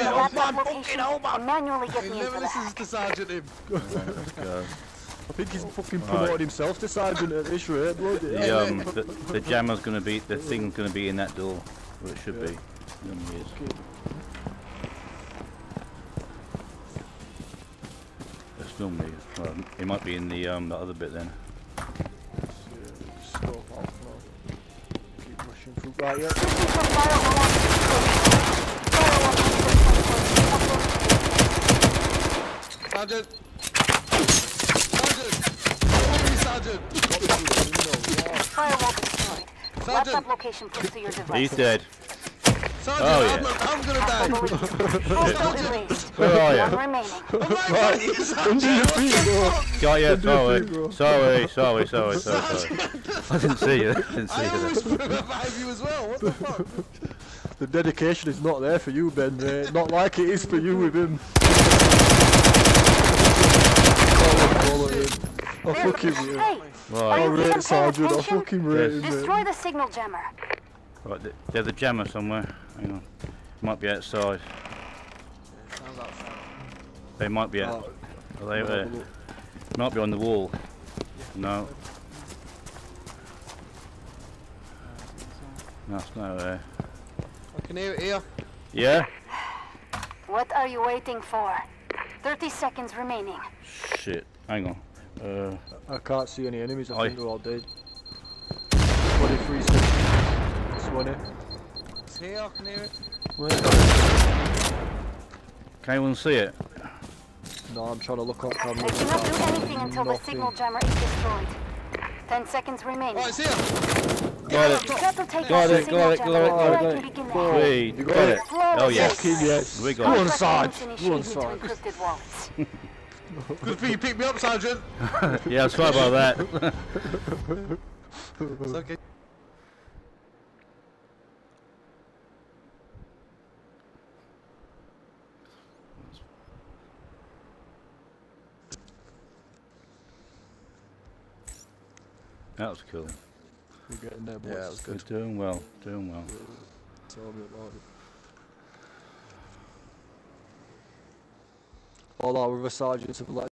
it the off laptop location fucking helmet. and manually get He me into never the to Sergeant him. Let's. I think he's fucking promoted himself to sergeant at this rate, bloody. The, um, the, the jammer's gonna be, the thing's gonna be in that door, where it should Yeah. be. Normally is. That's normally, well, it might be in the, um, the other bit then. Stop off now. Keep pushing through. Right, yeah. Switching to firewall on Sergeant. Sergeant. Where is Sergeant? Firewall destroyed. Sergeant. Laptop location put to your device. He's dead. Sergeant, Oh, I'm, yeah. I'm gonna die. Hostile. Where are One you? remaining. Oh my god, he's Under your feet. Got you, Don't do it, bro. sorry. Sorry, sorry, sorry, sorry, sorry. I didn't see you, didn't see I you. always revive you as well. What the fuck? The dedication is not there for you, Ben, mate. Not like it is for you with him. Oh, I There- fucking rate. Hey, Right, I Are you rate paying Sergeant, I attention? fucking rate him, mate. destroy the signal jammer. right, th- there's a jammer somewhere. Hang on. Might be outside. Sounds outside. They might be out. Oh, Are they there? look. Might be on the wall. No. No, it's not there. I can hear it here. Yeah? What are you waiting for? 30 seconds remaining. Shit. Hang on. Uh, I can't see any enemies, I Aye. think they're all dead. 23 seconds. 20. It's here, I can hear it. can anyone see it? No, I'm trying to look up I camera. cannot do anything until the signal jammer is destroyed. 10 seconds remaining. Oh, it's here. Got it. Got to take Got out the it, got it, got it, before got it, got it. the hack. Three. You got it. Oh yes. Yes. We got on, it. Sarge. Contractors Go on, initiate into Sarge. encrypted wallets. Good thing you picked me up, Sergeant. Yeah, I'm sorry about that. It's okay. that was cool. We're getting there, boys. Yeah, that was We're good. doing well. Doing well. Tell me about it. All our other sergeants have let